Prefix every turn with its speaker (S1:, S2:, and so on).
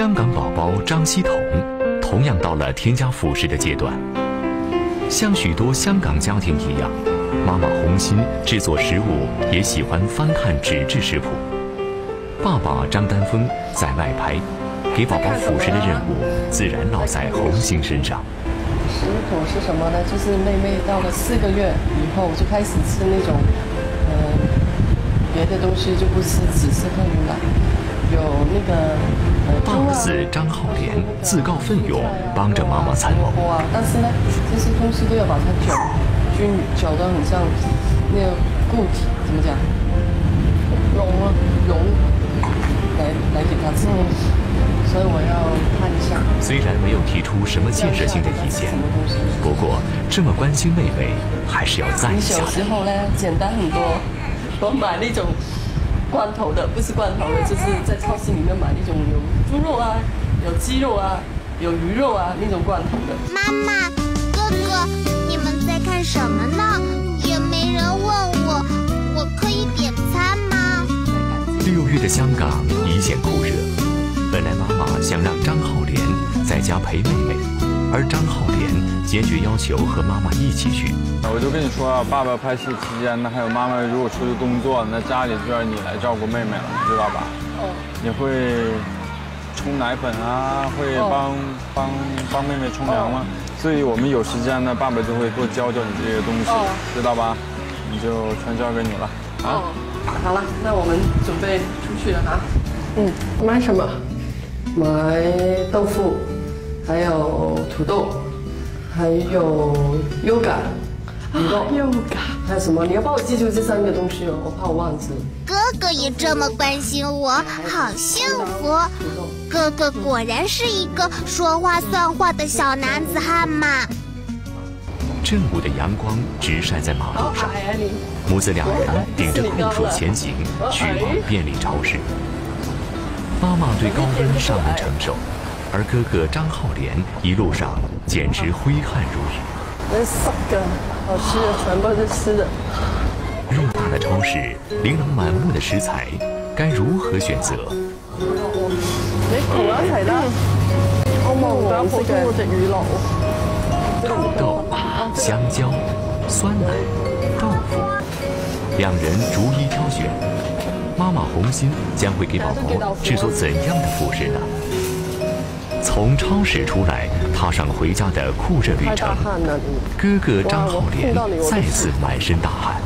S1: 香港宝宝张希彤，同样到了添加辅食的阶段。像许多香港家庭一样，妈妈红心制作食物也喜欢翻看纸质食谱。爸爸张丹峰在外拍，给宝宝辅食的任务自然落在红心身上。
S2: 食谱是什么呢？就是妹妹到了四个月以后就开始吃那种，呃，别的东西就不吃，只吃喝牛奶。有那个
S1: 子张浩莲自告奋勇帮着妈妈参谋，
S2: 但是呢，这些东西都要把它搅均匀，搅得很像那个固体，怎么讲？融了，融，来来给他吃。所以我要看一下。
S1: 虽然没有提出什么建设性的意见，不过这么关心妹妹，还是要赞一下
S2: 小时候呢，简单很多。我买那种。罐头的不是罐头的，就是在超市里面买那种有猪肉啊、有鸡肉啊、有鱼肉啊那种罐头的。
S3: 妈妈、哥哥，你们在看什么呢？也没人问我，我可以点餐吗？
S1: 六月的香港一线酷热，本来妈妈想让张浩莲在家陪妹妹，而张浩莲。坚决要求和妈妈一起去。
S4: 我就跟你说啊，爸爸拍戏期间呢，还有妈妈如果出去工作，那家里就要你来照顾妹妹了，知道吧？哦。你会冲奶粉啊，会帮帮帮妹妹冲凉吗？所以我们有时间呢，爸爸就会多教教你这些东西，知道吧？你就全交给你了。
S2: 啊。好了，那我们准备出去了啊。嗯，买什么？买豆腐，还有土豆。还有优还有什么？你要帮我记住这三个东西哦，我怕我忘记。
S3: 哥哥也这么关心我，好幸福。哥哥果然是一个说话算话的小男子汉嘛。
S1: 正午的阳光直晒在马路上，母子两人顶着酷暑前行，去往便利超市。妈妈对高温尚能承受。而哥哥张浩莲一路上简直挥汗如雨。
S2: 那四个好吃的，全部是吃的。
S1: 偌大的超市，琳琅满目的食材，该如何选择？
S2: 你同我一齊啦。我冇好中意隻魚露。
S1: 土豆、香蕉、酸奶、豆腐，两人逐一挑选。妈妈红心将会给宝宝制作怎样的辅食呢？从超市出来，踏上回家的酷热旅程。哥哥张浩莲再次满身大汗。